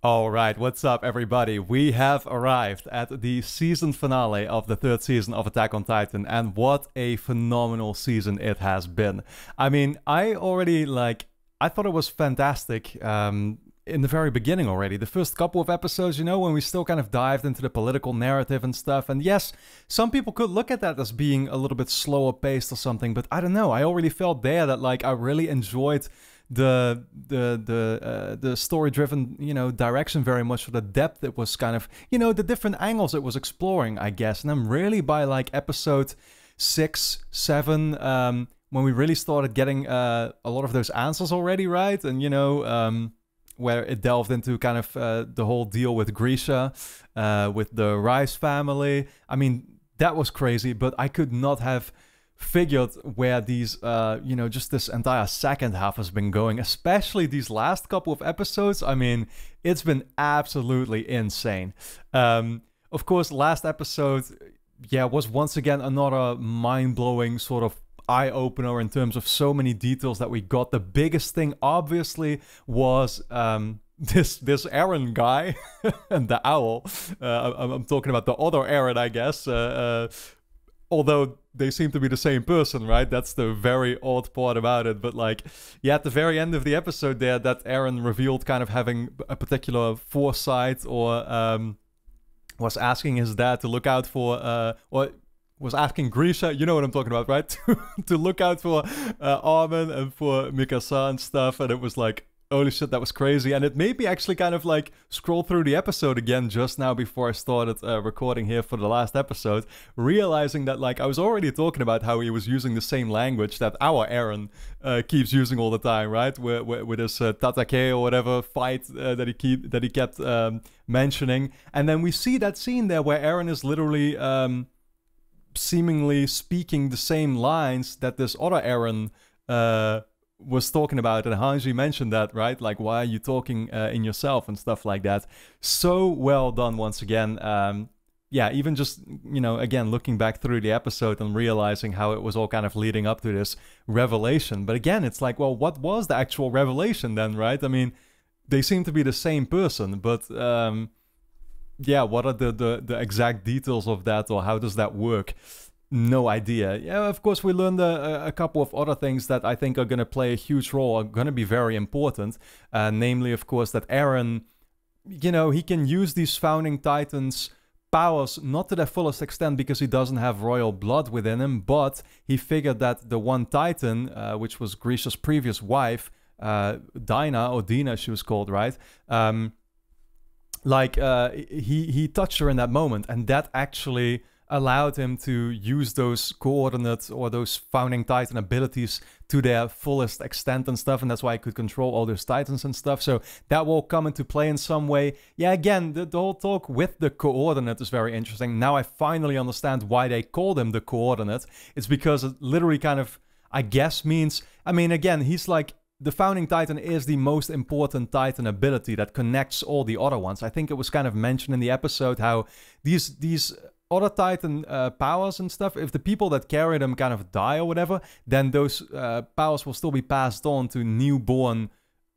All right, what's up, everybody? We have arrived at the season finale of the third season of Attack on Titan, and what a phenomenal season it has been. I mean, I already like, I thought it was fantastic. Um, in the very beginning already, the first couple of episodes, you know, when we still kind of dived into the political narrative and stuff. And yes, some people could look at that as being a little bit slower paced or something, but I don't know. I already felt there that like I really enjoyed the the the uh, the story driven you know direction very much for the depth it was kind of you know the different angles it was exploring i guess and i'm really by like episode six seven um when we really started getting uh, a lot of those answers already right and you know um where it delved into kind of uh, the whole deal with Grisha, uh, with the Reiss family. I mean, that was crazy, but I could not have figured where these uh you know just this entire second half has been going especially these last couple of episodes i mean it's been absolutely insane um of course last episode yeah was once again another mind-blowing sort of eye opener in terms of so many details that we got the biggest thing obviously was um this this Eren guy and the owl. Uh, I'm, I'm, talking about the other Eren, I guess. Uh, uh, although they seem to be the same person, right? That's the very odd part about it. But like, yeah, at the very end of the episode, there, that Eren revealed kind of having a particular foresight, or um, was asking his dad to look out for, uh, or was asking Grisha, you know what I'm talking about, right? to, to look out for uh, Armin and for Mikasa and stuff, and it was like, holy shit, that was crazy. And it made me actually kind of like scroll through the episode again just now before I started uh, recording here for the last episode, realizing that like I was already talking about how he was using the same language that our Eren uh, keeps using all the time, right? With, with, with his uh, Tatakae or whatever fight uh, that he keep that he kept um, mentioning, and then we see that scene there where Eren is literally. Um, seemingly speaking the same lines that this other Eren uh, was talking about and Hanji mentioned that, right? Like, why are you talking uh, in yourself and stuff like that? So well done once again. Um, yeah, even just, you know, again, looking back through the episode and realizing how it was all kind of leading up to this revelation. But again, it's like, well, what was the actual revelation then, right? I mean, they seem to be the same person, but um, yeah, what are the, the, the exact details of that or how does that work? No idea. Yeah, of course, we learned a, a couple of other things that I think are going to play a huge role, are going to be very important. Uh, namely, of course, that Eren, you know, he can use these founding titans powers not to their fullest extent because he doesn't have royal blood within him, but he figured that the one titan, uh, which was Grisha's previous wife, uh, Dinah or Dina, she was called, right? Um, like uh, he he touched her in that moment, and that actually allowed him to use those coordinates or those founding titan abilities to their fullest extent and stuff and that's why he could control all those titans and stuff. So that will come into play in some way. Yeah again the, the whole talk with the coordinate is very interesting. Now i finally understand why they called him the coordinate. It's because it literally kind of i guess means i mean again he's like the founding titan is the most important titan ability that connects all the other ones. I think it was kind of mentioned in the episode how these these other Titan uh, powers and stuff, if the people that carry them kind of die or whatever, then those uh, powers will still be passed on to newborn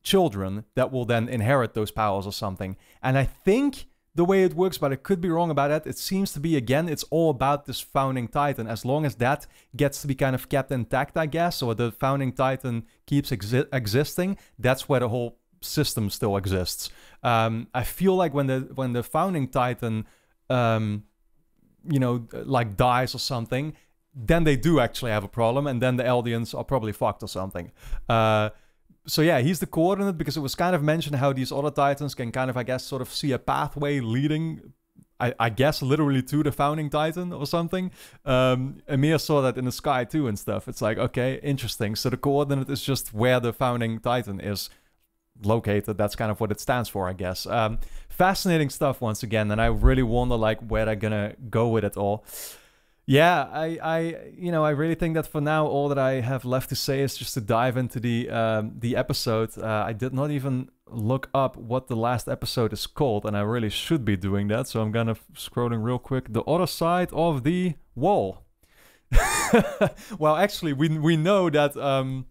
children that will then inherit those powers or something. And I think the way it works, but I could be wrong about that, it seems to be again, it's all about this founding Titan. As long as that gets to be kind of kept intact, I guess, or the founding Titan keeps exi- existing, that's where the whole system still exists. Um, I feel like when the when the founding Titan um, you know, like dies or something, then they do actually have a problem, and then the Eldians are probably fucked or something. Uh, so yeah, he's the coordinate because it was kind of mentioned how these other titans can kind of, I guess, sort of see a pathway leading, I, I guess, literally to the founding titan or something. Um, Ymir saw that in the sky too and stuff. It's like, okay, interesting. So the coordinate is just where the founding titan is located. That's kind of what it stands for, I guess. Um, fascinating stuff once again, and I really wonder like where they're gonna go with it all. Yeah, I, I, you know, I really think that for now, all that I have left to say is just to dive into the um, the episode. Uh, I did not even look up what the last episode is called, and I really should be doing that. So I'm gonna scrolling real quick. The other side of the wall. well, actually, we we know that. Um,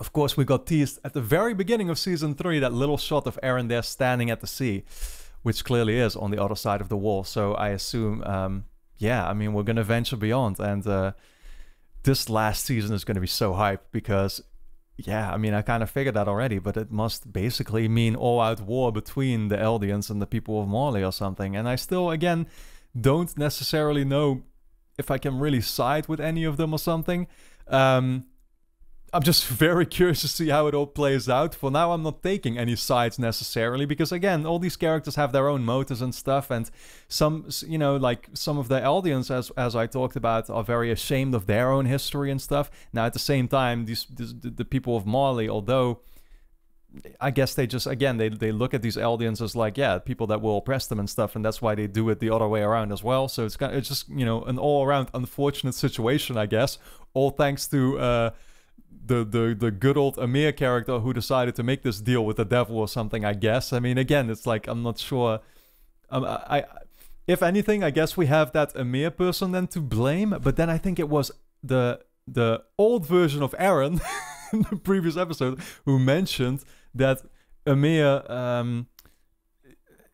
of course, we got teased at the very beginning of season three that little shot of Eren there standing at the sea, which clearly is on the other side of the wall. So I assume, um, yeah, I mean, we're going to venture beyond. And uh, this last season is going to be so hype because, yeah, I mean, I kind of figured that already, but it must basically mean all out war between the Eldians and the people of Marley or something. And I still, again, don't necessarily know if I can really side with any of them or something. Um, I'm just very curious to see how it all plays out. For now, I'm not taking any sides necessarily because, again, all these characters have their own motives and stuff, and some, you know, like some of the Eldians, as as I talked about, are very ashamed of their own history and stuff. Now, at the same time, these, these the people of Marley, although I guess they just again they they look at these Eldians as like yeah people that will oppress them and stuff and that's why they do it the other way around as well so it's kind of, it's just you know an all around unfortunate situation I guess all thanks to uh, the the the good old Ymir character who decided to make this deal with the devil or something. I guess. I mean, again, it's like I'm not sure. Um, I, if anything, I guess we have that Ymir person then to blame. But then I think it was the the old version of Eren in the previous episode who mentioned that Ymir. Um,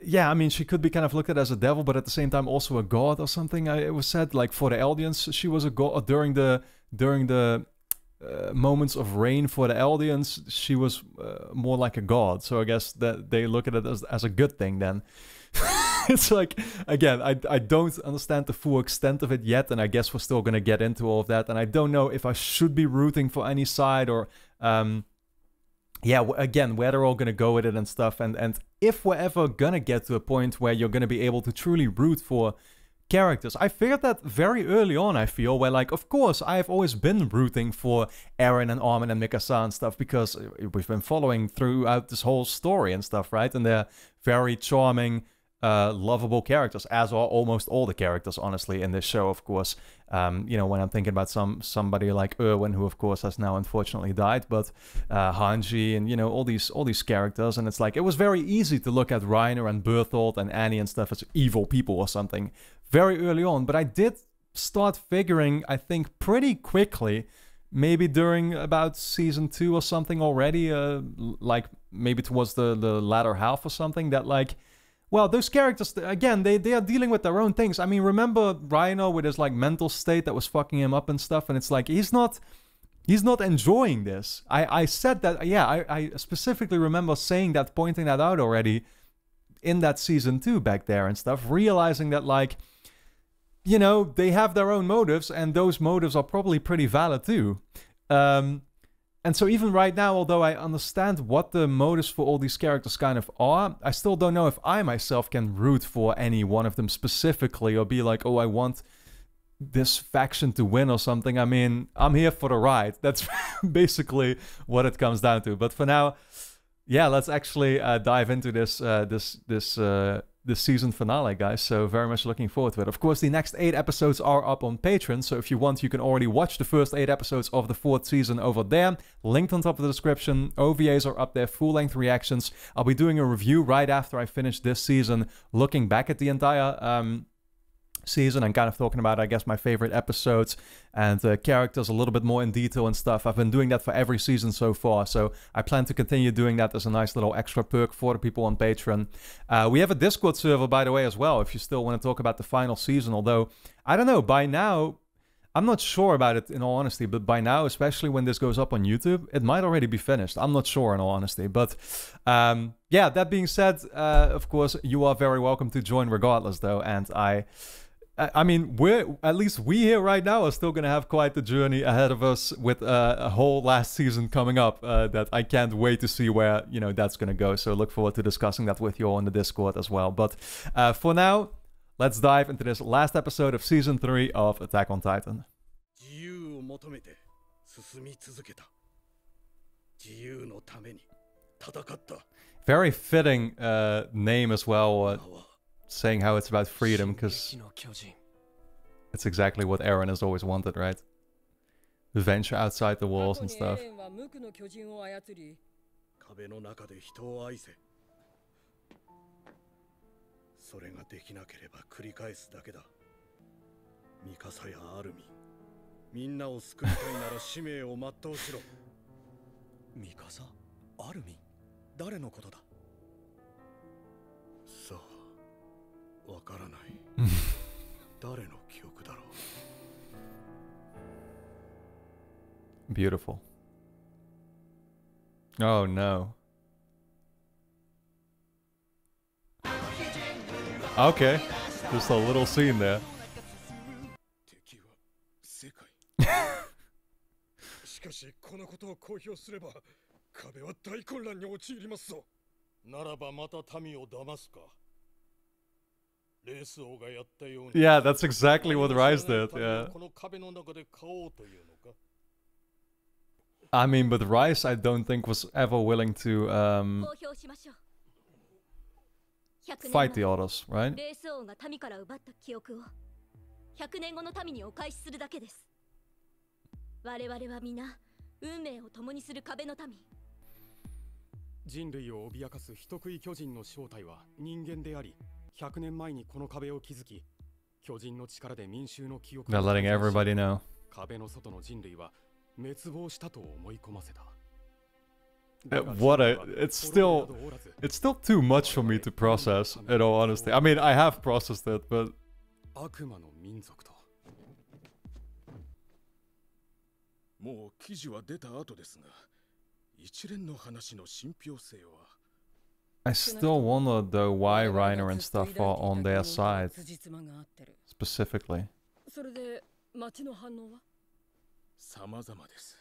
yeah, I mean, she could be kind of looked at as a devil, but at the same time also a god or something. I, it was said like for the Eldians, she was a god during the during the uh, moments of reign for the Eldians, she was uh, more like a god. So I guess that they look at it as, as a good thing then. it's like again, I I don't understand the full extent of it yet, and I guess we're still gonna get into all of that. And I don't know if I should be rooting for any side or um yeah, again, where they're all gonna go with it and stuff. And and if we're ever gonna get to a point where you're gonna be able to truly root for characters. I figured that very early on, I feel, where like, of course, I've always been rooting for Eren and Armin and Mikasa and stuff because we've been following throughout this whole story and stuff, right? And they're very charming, uh, lovable characters, as are almost all the characters, honestly, in this show, of course. Um, you know, when I'm thinking about some somebody like Erwin, who of course has now unfortunately died, but uh, Hanji and you know all these all these characters, and it's like it was very easy to look at Reiner and Bertholdt and Annie and stuff as evil people or something very early on, but I did start figuring, I think, pretty quickly, maybe during about season two or something already, uh, like maybe towards the, the latter half or something, that like, well, those characters, again, they, they are dealing with their own things. I mean, remember Reiner with his like mental state that was fucking him up and stuff, and it's like, he's not he's not enjoying this. I, I said that, yeah, I, I specifically remember saying that, pointing that out already in that season two back there and stuff, realizing that, like, you know, they have their own motives, and those motives are probably pretty valid too. Um, and so even right now, although I understand what the motives for all these characters kind of are, I still don't know if I myself can root for any one of them specifically or be like, oh, I want this faction to win or something. I mean, I'm here for the ride. That's basically what it comes down to. But for now, yeah, let's actually uh, dive into this uh, this this uh, the season finale, guys. So very much looking forward to it. Of course, the next eight episodes are up on Patreon. So if you want, you can already watch the first eight episodes of the fourth season over there. Linked on top of the description. OVAs are up there, full length reactions. I'll be doing a review right after I finish this season, looking back at the entire um, season and kind of talking about, I guess, my favorite episodes and uh, characters a little bit more in detail and stuff. I've been doing that for every season so far, so I plan to continue doing that as a nice little extra perk for the people on Patreon. Uh, we have a Discord server, by the way, as well, if you still want to talk about the final season, although, I don't know, by now, I'm not sure about it in all honesty, but by now, especially when this goes up on YouTube, it might already be finished. I'm not sure in all honesty. But um, yeah, that being said, uh, of course, you are very welcome to join regardless, though. And I I mean, we're at least we here right now are still gonna have quite the journey ahead of us with uh, a whole last season coming up. Uh, that I can't wait to see where you know that's gonna go. So look forward to discussing that with you all in the Discord as well. But uh, for now, let's dive into this last episode of season three of Attack on Titan. Very fitting uh, name as well uh, saying how it's about freedom because it's exactly what Eren has always wanted, right? Venture outside the walls and stuff. わからない誰の記憶だろう Beautiful. Oh no. Okay, just a little scene there. 敵は世界しかしこのことを公表すれば壁は大混乱に陥りますぞならばまた民を騙すか yeah, that's exactly what Reiss did. Yeah. I mean, but Reiss, I don't think was ever willing to um, fight the others, right? 100年前にこの壁を築き、巨人の力で民衆の記憶 Not letting everybody know. 壁の外の人類は滅亡したと思い込ませた。what a it's still it's still too much for me to process at all honesty i mean i have processed it but 悪魔の民族ともう記事は出た後ですが一連の話の信憑性は I still wonder though why Reiner and stuff are on their side 辻褄が合ってる specifically. それで町の反応は様々です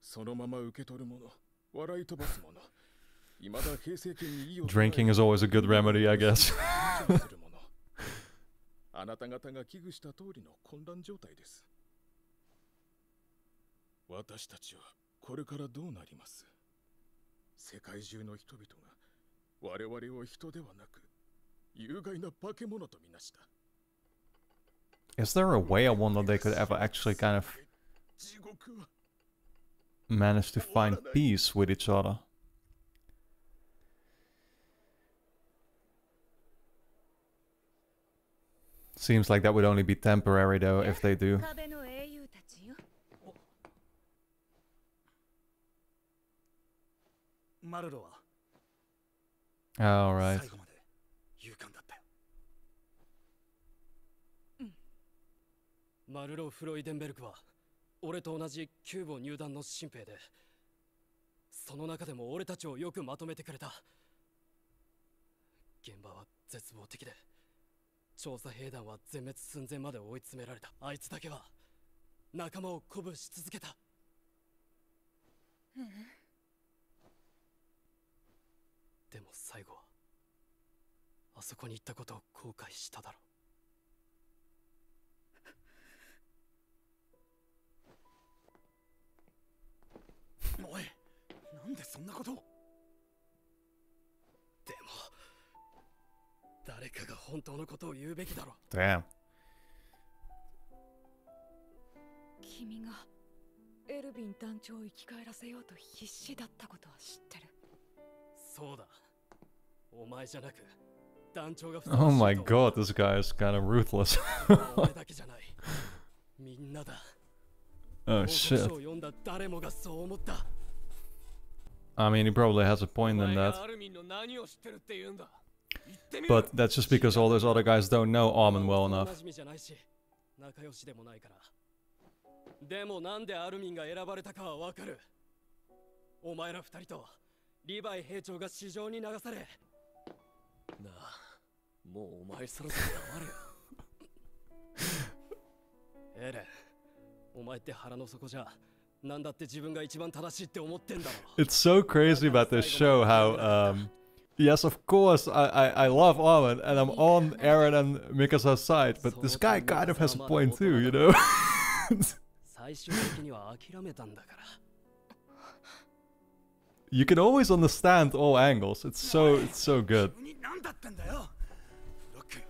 そのまま受け取るもの笑い飛ばすもの未だ平成権にいいを Drinking is always a good remedy, I guess. するものあなた方が危惧した通りの混乱状態です私たちはこれからどうなります世界中の人々が 我々を人ではなく有害な化け物とみなした Is there a way I wonder they could ever actually kind of 地獄は manage to find peace with each other? Seems like that would only be temporary though if they do. 壁 の英雄たちよマルロは Alright. 最後まで勇敢だったよマルロ・フロイデンベルクは俺と同じキューボ入団の新兵でその中でも俺たちをよくまとめてくれた。現場は絶望的で。調査兵団は全滅寸前まで追い詰められた。あいつだけは仲間を鼓舞し続けたでも最後はあそこに行ったことを後悔しただろおいなんでそんなことを。でも誰かが本当のことを言うべきだろ Damn. 君がエルヴィン団長を生き返らせようと必死だったことは知ってる Oh my god, this guy is kind of ruthless. 俺だけじゃないみんなだ oh 報告 shit. 書を読んだ誰もがそう思った I mean, he probably has a point in that. アルミンの何を知ってるって言うんだ言ってみ But that's just because all those other guys don't know Armin well 馴 enough. 染みじゃないし仲良しでもないからでもなんでアルミンが選ばれたかはわかるお前ら二人と リヴァイ兵長が市場に流され。なあもうお前そろそろ黙れよ。It's so crazy about this show how um Yes, of course, I, I, I love Armin, and I'm on Eren and Mikasa's side, but this guy kind of has a point too, you know? you can always understand all angles. It's so, it's so good. に何だったんだよロック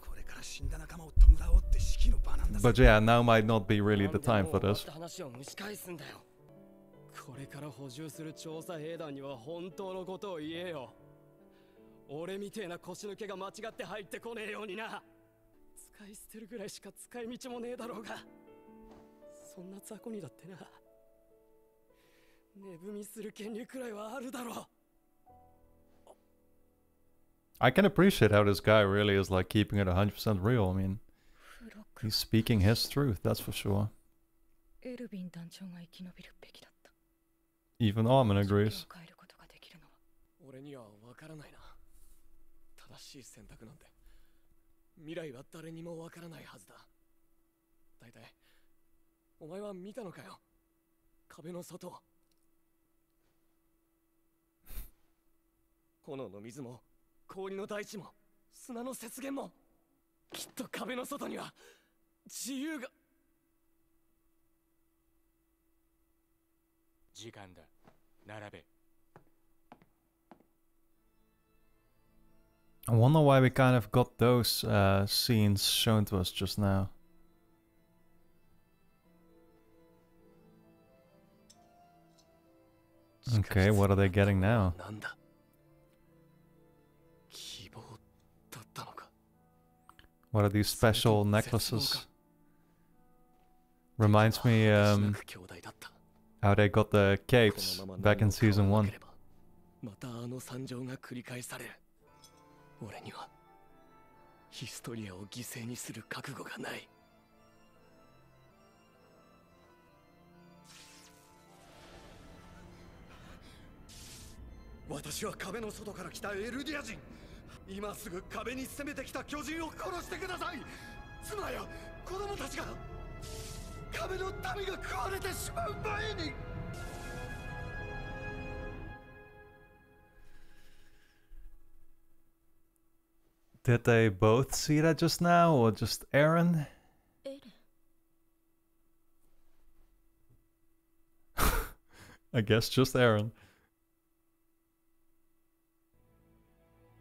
これから死んだ仲間を弔おうって式の場なんだぞ But yeah, now might not be really the time for なん this. でもう終わった話を蒸し返すんだよこれから補充する調査兵団には本当のことを言えよ俺みてえな腰抜けが間違って入ってこねえようにな使い捨てるぐらいしか使い道もねえだろうがそんな雑魚にだってな 値踏みする権利くらいはあるだろう I can appreciate how this guy really is like keeping it 100% real. I mean, フロック he's speaking his truth, that's for sure. エルヴィン団長が生き延びるべきだった Even Armin 状況を agrees. 変えることができるのは俺にはわからないな正しい選択なんて未来は誰にもわからないはずだ大体お前は見たのかよ壁の外 炎の水も氷の大地も砂の雪原もきっと壁の外には自由が時間だ並べ I wonder why we kind of got those uh, scenes shown to us just now. Okay, what are they getting now? What are these special necklaces? Reminds me um, how they got the capes back in season 1. わらなければまたあの惨状が繰り返される俺にはヒストリアを犠牲にする覚悟がない私は壁の外から来たエルディア人今すぐ壁に攻めてきた巨人を殺してください妻や子供たちが壁の民が食われてしまう前に Did they both see that just now, or just Eren? I guess just Eren.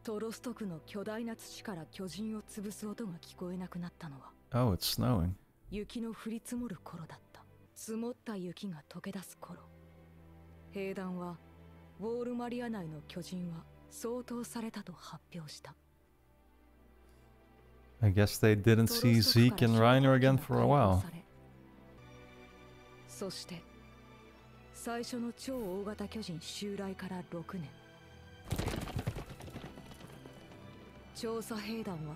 トロスト区の巨大な土から巨人を潰す音が聞こえなくなったのは Oh, it's snowing. 雪の降り積もる頃だった積もった雪が溶け出す頃兵団はウォールマリア内の巨人は掃討されたと発表した I guess they didn't see Zeke and 兵 Reiner 隊 again が for a while. そして最初の超大型巨人襲来から6年調査兵団は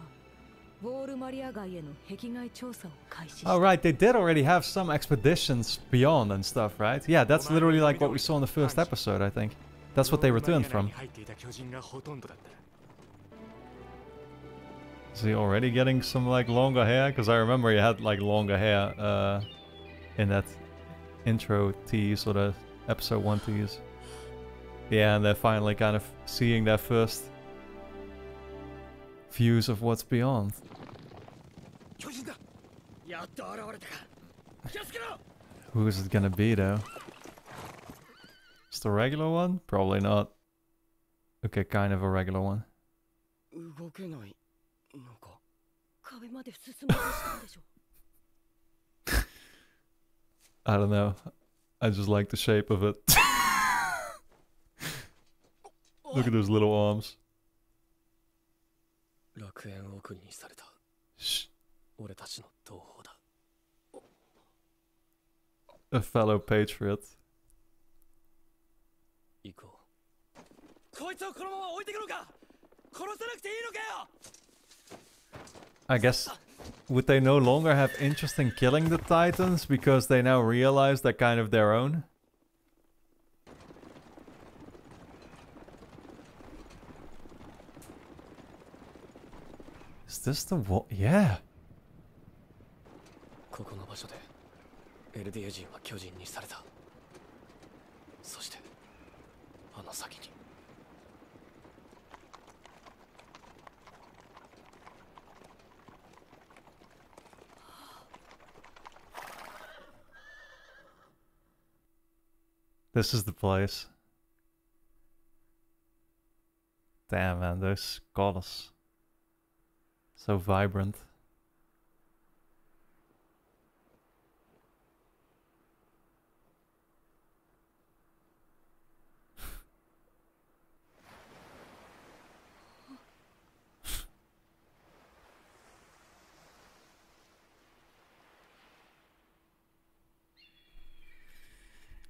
ウォールマリア街への壁外調査を開始した Oh, right, they did already have some expeditions beyond and stuff, right? Yeah, that's literally like what we saw in the first episode, I think. That's what they returned from. 入っていた巨人がほとんどだった Is he already getting some like longer hair? Because I remember he had like longer hair uh, in that intro tease or the episode one tease. Yeah, and they're finally kind of seeing their first views of what's beyond. Who is it gonna be though? Just a regular one? Probably not. Okay, kind of a regular one. I don't know. I just like the shape of it. Look at those little arms. 楽園送りにされた Shh. 俺たちの同胞だ A fellow patriot. 行こうこいつをこのまま置いてくのか殺さなくていいのかよ I guess would they no longer have interest in killing the titans because they now realize they're kind of their own? this the wall? Yeah. ここの場所でエルディア人は巨人にされたそしてあの先に This is the place. Damn man, those colors. So vibrant.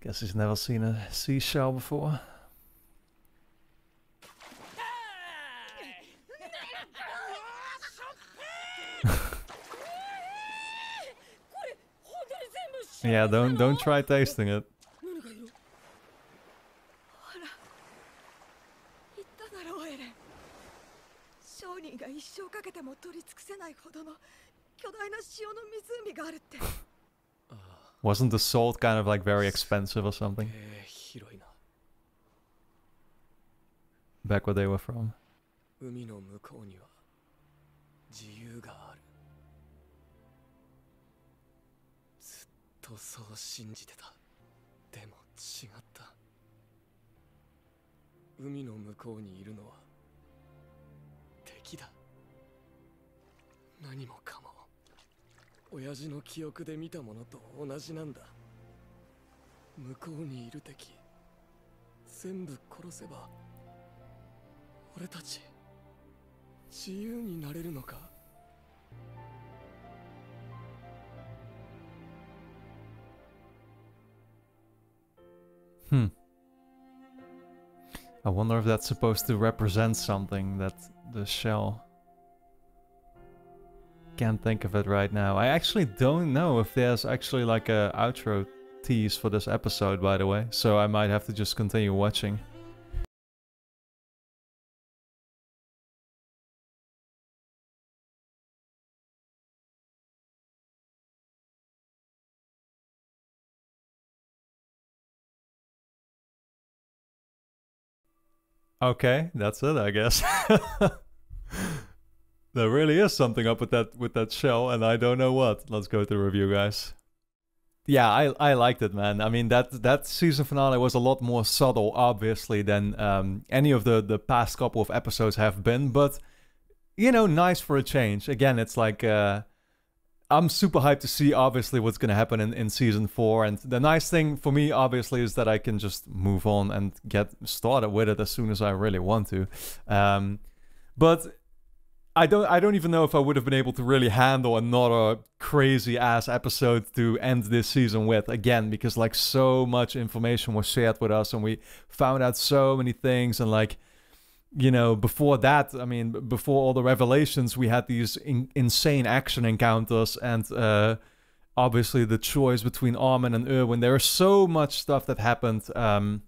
Guess he's never seen a seashell before. 湖があるって Wasn't the salt kind of like very expensive or something? えー、広いな Back where they were from. 海の向こうには自由がある とそう信じてた。でも違った。海の向こうにいるのは敵だ。何もかも。親父の記憶で見たものと同じなんだ。向こうにいる敵全部殺せば俺たち自由になれるのか？Hmm. I wonder if that's supposed to represent something, that the shell. Can't think of it right now. I actually don't know if there's actually like a outro tease for this episode, by the way, so I might have to just continue watching. Okay, that's it, I guess. there really is something up with that with that shell, and I don't know what. Let's go to the review, guys. Yeah, I I liked it, man. I mean that that season finale was a lot more subtle, obviously, than um, any of the the past couple of episodes have been. But you know, nice for a change. Again, it's like uh, I'm super hyped to see obviously what's going to happen in, in season four. And the nice thing for me, obviously, is that I can just move on and get started with it as soon as I really want to. Um, but I don't I don't even know if I would have been able to really handle another crazy ass episode to end this season with again because like so much information was shared with us and we found out so many things and like you know, before that, I mean, before all the revelations, we had these in- insane action encounters, and uh, obviously the choice between Armin and Erwin. There is so much stuff that happened um,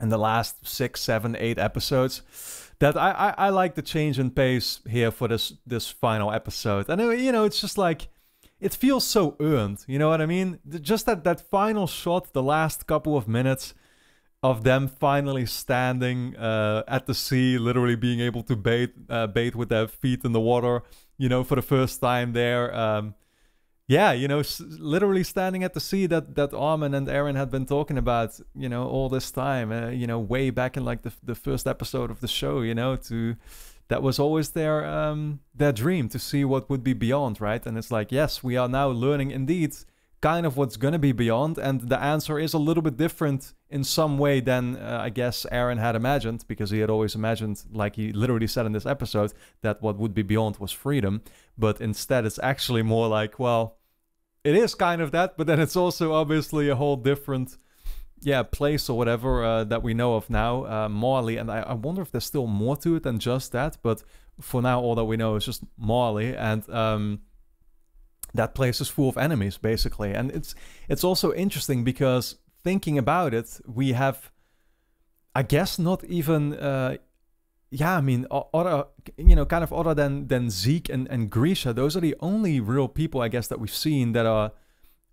in the last six, seven, eight episodes that I, I, I like the change in pace here for this this final episode. And uh, you know, it's just like it feels so earned. You know what I mean? Just that that final shot, the last couple of minutes of them finally standing uh, at the sea, literally being able to bait uh, bait with their feet in the water, you know, for the first time there. Um, yeah, you know, literally standing at the sea that that Armin and Eren had been talking about, you know, all this time. Uh, you know, way back in like the the first episode of the show, you know, to that was always their um their dream to see what would be beyond, right? And it's like, yes, we are now learning indeed kind of what's going to be beyond and the answer is a little bit different in some way than uh, i guess eren had imagined because he had always imagined like he literally said in this episode that what would be beyond was freedom. But instead it's actually more like well it is kind of that but then it's also obviously a whole different yeah place or whatever uh, that we know of now uh, and I, I wonder if there's still more to it than just that but for now all that we know is just marley. And um that place is full of enemies basically and it's it's also interesting because thinking about it we have i guess not even uh yeah i mean other you know kind of other than than zeke and and grisha those are the only real people i guess that we've seen that are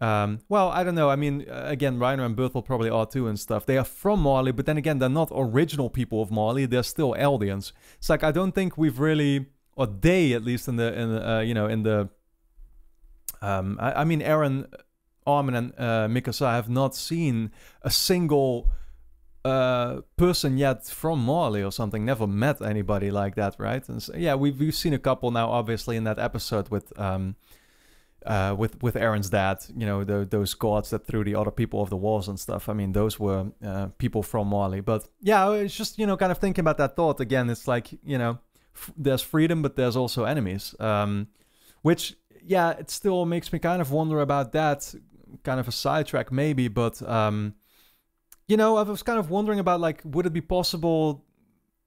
um, well, I don't know. I mean, uh, again, Reiner and Bertholdt probably are too and stuff. They are from Marley, but then again, they're not original people of Marley. They're still Eldians. It's like I don't think we've really, or they at least in the, in uh, you know, in the um, I, I mean, Eren, Armin, and uh, Mikasa have not seen a single uh, person yet from Marley or something. Never met anybody like that, right? And so, yeah, we've we've seen a couple now, obviously, in that episode with um, uh, with with Eren's dad. You know, the, those gods that threw the other people off the walls and stuff. I mean, those were uh, people from Marley. But yeah, it's just you know, kind of thinking about that thought again. It's like you know, there's freedom, but there's also enemies. Um, which yeah, it still makes me kind of wonder about that. Kind of a sidetrack, maybe, but um, you know, I was kind of wondering about like, would it be possible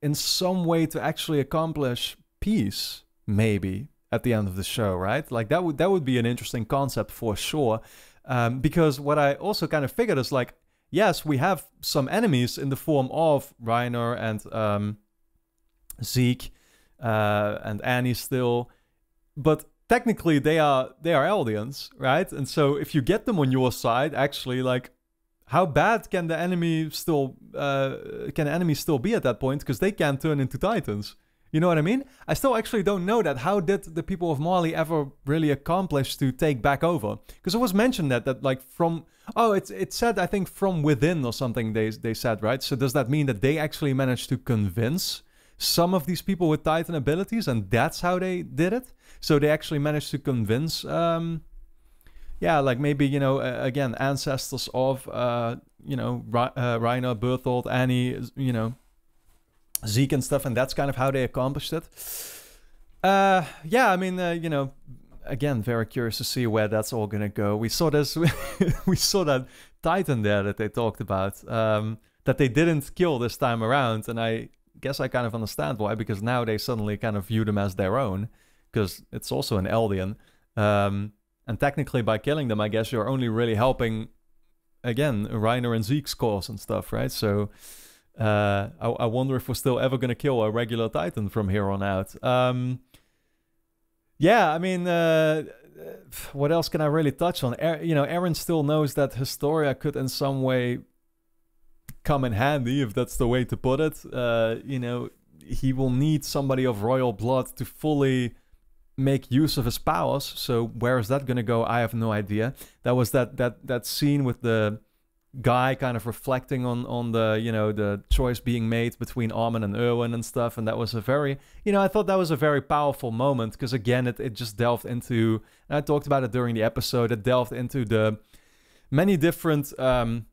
in some way to actually accomplish peace? Maybe at the end of the show, right? Like that would that would be an interesting concept for sure. Um, because what I also kind of figured is like, yes, we have some enemies in the form of Reiner and um, Zeke uh, and Annie still, but technically they are they are Eldians, right? And so if you get them on your side, actually, like, how bad can the enemy still uh, can enemy still be at that point? Because they can turn into Titans. You know what I mean? I still actually don't know that. How did the people of Marley ever really accomplish to take back over? Because it was mentioned that that like from oh it's it said I think from within or something they they said right. So does that mean that they actually managed to convince some of these people with Titan abilities and that's how they did it? So they actually managed to convince um yeah like maybe you know uh, again ancestors of uh you know R- uh, Reiner, Bertholdt, Annie you know Zeke and stuff, and that's kind of how they accomplished it. Uh, yeah, I mean, uh, you know, again, very curious to see where that's all gonna go. We saw this, we saw that Titan there that they talked about, um, that they didn't kill this time around, and I guess I kind of understand why, because now they suddenly kind of view them as their own, because it's also an Eldian, um, and technically by killing them, I guess you're only really helping, again, Reiner and Zeke's cause and stuff, right? So. Uh, I, I, wonder if we're still ever going to kill a regular Titan from here on out. Um, yeah, I mean, uh, what else can I really touch on? Er, you know, Eren still knows that Historia could in some way come in handy, if that's the way to put it. Uh, you know, he will need somebody of royal blood to fully make use of his powers. So where is that going to go? I have no idea. That was that that that scene with the guy kind of reflecting on on the you know the choice being made between Armin and Erwin and stuff and that was a very you know I thought that was a very powerful moment because again it, it just delved into I talked about it during the episode it delved into the many different um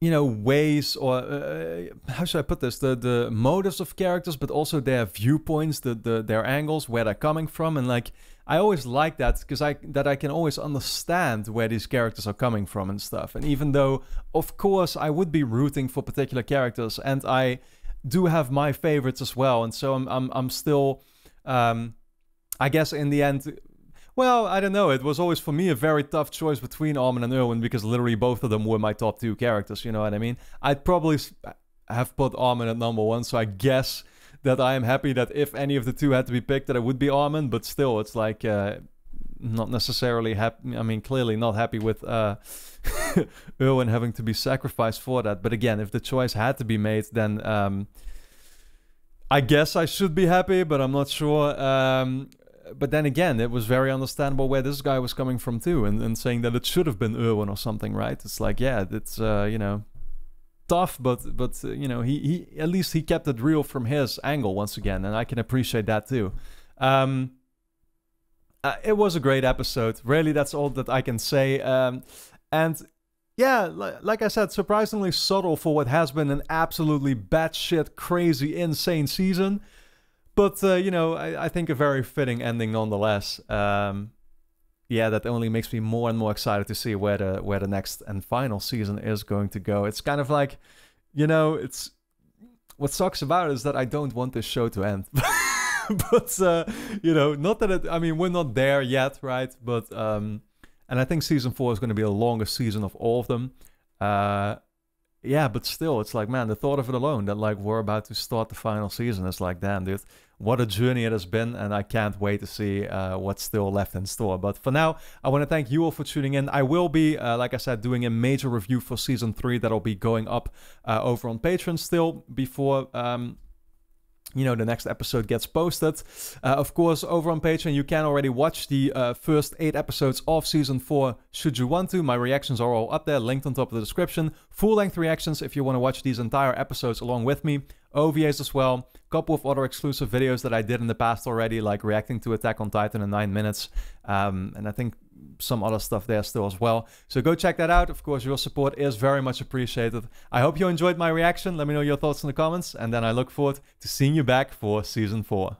you know ways or uh, how should I put this the the motives of characters but also their viewpoints the, the their angles where they're coming from and like I always like that because I that I can always understand where these characters are coming from and stuff. And even though, of course, I would be rooting for particular characters, and I do have my favorites as well, and so I'm I'm I'm still, um, I guess in the end. Well, I don't know. It was always for me a very tough choice between Armin and Erwin because literally both of them were my top two characters. You know what I mean? I'd probably have put Armin at number one, so I guess that I am happy that if any of the two had to be picked, that it would be Armin. But still, it's like uh, not necessarily happy. I mean, clearly not happy with uh, Erwin having to be sacrificed for that. But again, if the choice had to be made, then um, I guess I should be happy, but I'm not sure. Um, but then again, it was very understandable where this guy was coming from too, and, and saying that it should have been Erwin or something, right? It's like, yeah, it's uh, you know, tough, but but uh, you know he he at least he kept it real from his angle once again, and I can appreciate that too. Um, uh, it was a great episode. Really, that's all that I can say. Um, and yeah, li- like I said, surprisingly subtle for what has been an absolutely batshit crazy, insane season. But uh, you know, I, I, think a very fitting ending nonetheless. Um, yeah, that only makes me more and more excited to see where the where the next and final season is going to go. It's kind of like, you know, it's what sucks about it is that I don't want this show to end. but uh, you know, not that it. I mean, we're not there yet, right? But um, and I think season four is going to be the longest season of all of them. Uh, yeah, but still, it's like, man, the thought of it alone that like we're about to start the final season is like, damn, dude, what a journey it has been, and I can't wait to see uh, what's still left in store. But for now, I want to thank you all for tuning in. I will be, uh, like I said, doing a major review for season three that'll be going up uh, over on Patreon still before. Um, you know the next episode gets posted. Uh, of course over on patreon you can already watch the uh, first eight episodes of season four should you want to. My reactions are all up there linked on top of the description. Full length reactions if you want to watch these entire episodes along with me ovas as well a couple of other exclusive videos that i did in the past already like reacting to attack on titan in nine minutes um, and i think some other stuff there still as well. So go check that out. Of course, your support is very much appreciated. I hope you enjoyed my reaction. Let me know your thoughts in the comments, and then I look forward to seeing you back for season 4.